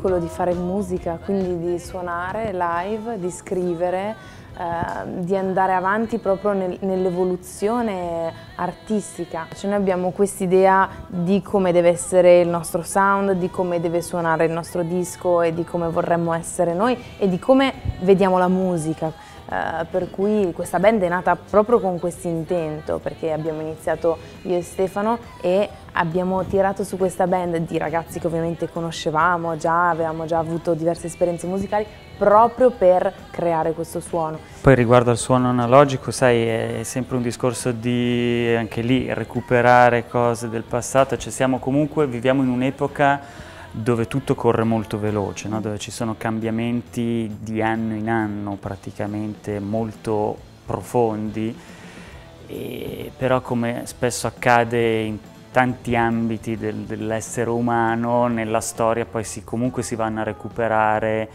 quello di fare musica, quindi di suonare live, di scrivere, eh, di andare avanti proprio nel, nell'evoluzione artistica. Cioè noi abbiamo quest'idea di come deve essere il nostro sound, di come deve suonare il nostro disco e di come vorremmo essere noi e di come vediamo la musica. Uh, per cui questa band è nata proprio con questo intento perché abbiamo iniziato io e Stefano e abbiamo tirato su questa band di ragazzi che ovviamente conoscevamo già, avevamo già avuto diverse esperienze musicali proprio per creare questo suono. Poi riguardo al suono analogico, sai, è sempre un discorso di anche lì recuperare cose del passato, cioè siamo comunque, viviamo in un'epoca dove tutto corre molto veloce, no? dove ci sono cambiamenti di anno in anno praticamente molto profondi, e, però come spesso accade in tanti ambiti del, dell'essere umano, nella storia poi si, comunque si vanno a recuperare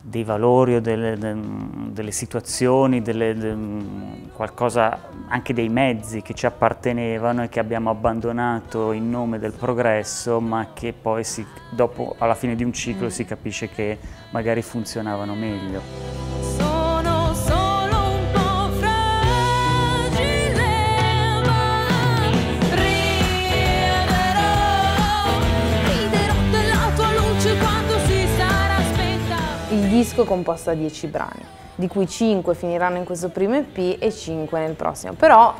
dei valori o delle, delle situazioni, delle, de, qualcosa, anche dei mezzi che ci appartenevano e che abbiamo abbandonato in nome del progresso, ma che poi si, dopo, alla fine di un ciclo mm. si capisce che magari funzionavano meglio. Disco composto da 10 brani, di cui 5 finiranno in questo primo EP e 5 nel prossimo. Però,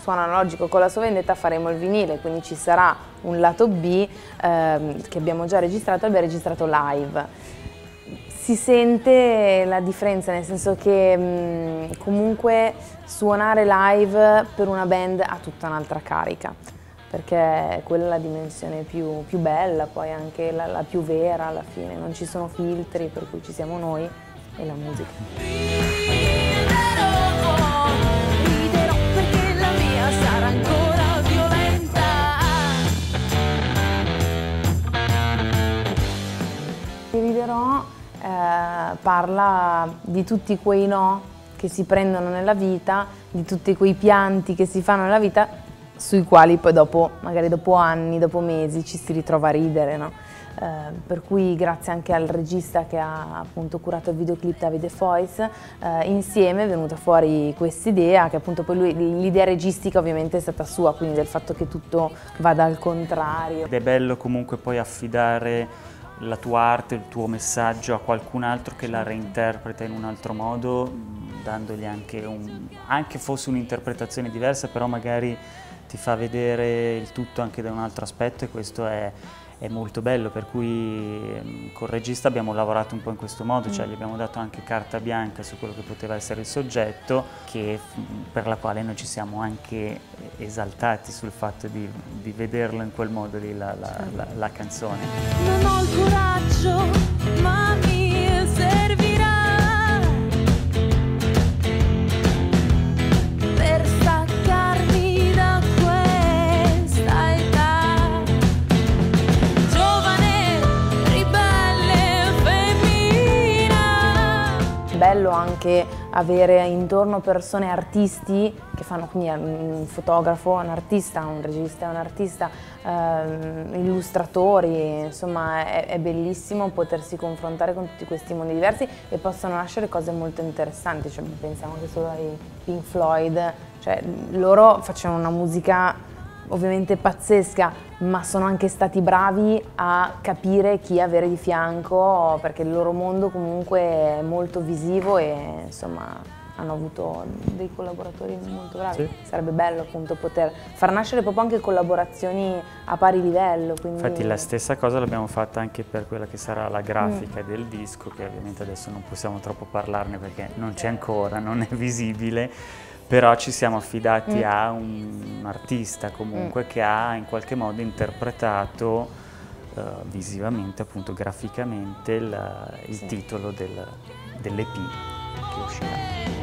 suono analogico, con la sua vendetta faremo il vinile, quindi ci sarà un lato B ehm, che abbiamo già registrato, abbiamo registrato live. Si sente la differenza, nel senso che mh, comunque suonare live per una band ha tutta un'altra carica perché quella è la dimensione più, più bella, poi anche la, la, più vera alla fine, non ci sono filtri per cui ci siamo noi e la musica. Riderò, riderò perché la mia sarà ancora violenta. Riderò eh, parla di tutti quei no che si prendono nella vita, di tutti quei pianti che si fanno nella vita sui quali poi dopo, magari dopo anni, dopo mesi, ci si ritrova a ridere. No? Eh, per cui grazie anche al regista che ha appunto curato il videoclip Davide Fois, eh, insieme è venuta fuori questa idea, che appunto poi lui, l'idea registica ovviamente è stata sua, quindi del fatto che tutto vada al contrario. Ed è bello comunque poi affidare la tua arte, il tuo messaggio a qualcun altro che la reinterpreta in un altro modo, dandogli anche, un, anche fosse un'interpretazione diversa, però magari ti fa vedere il tutto anche da un altro aspetto e questo è, è molto bello, per cui ehm, col regista abbiamo lavorato un po' in questo modo, cioè mm. gli abbiamo dato anche carta bianca su quello che poteva essere il soggetto, che, per la quale noi ci siamo anche esaltati sul fatto di, di vederlo in quel modo lì, la, la, la, la canzone. Non ho il coraggio, ma anche avere intorno persone artisti che fanno quindi un fotografo, un artista, un regista, un artista, eh, illustratori, insomma è, è, bellissimo potersi confrontare con tutti questi mondi diversi e possono nascere cose molto interessanti, cioè, pensiamo anche solo ai Pink Floyd, cioè, loro facevano una musica ovviamente pazzesca, ma sono anche stati bravi a capire chi avere di fianco perché il loro mondo comunque è molto visivo e insomma hanno avuto dei collaboratori molto bravi. Sì. Sarebbe bello appunto poter far nascere proprio anche collaborazioni a pari livello. Quindi... Infatti la stessa cosa l'abbiamo fatta anche per quella che sarà la grafica mm. del disco, che ovviamente adesso non possiamo troppo parlarne perché non c'è ancora, non è visibile, però ci siamo affidati mm. a un artista comunque mm. che ha in qualche modo interpretato uh, visivamente, appunto graficamente il, il sì. titolo del, dell'EP che uscirà.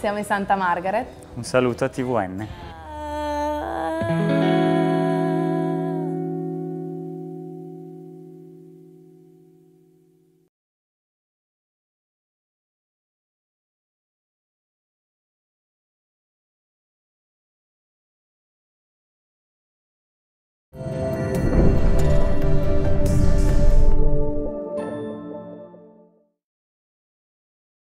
Siamo in Santa Margaret. Un saluto a TVN.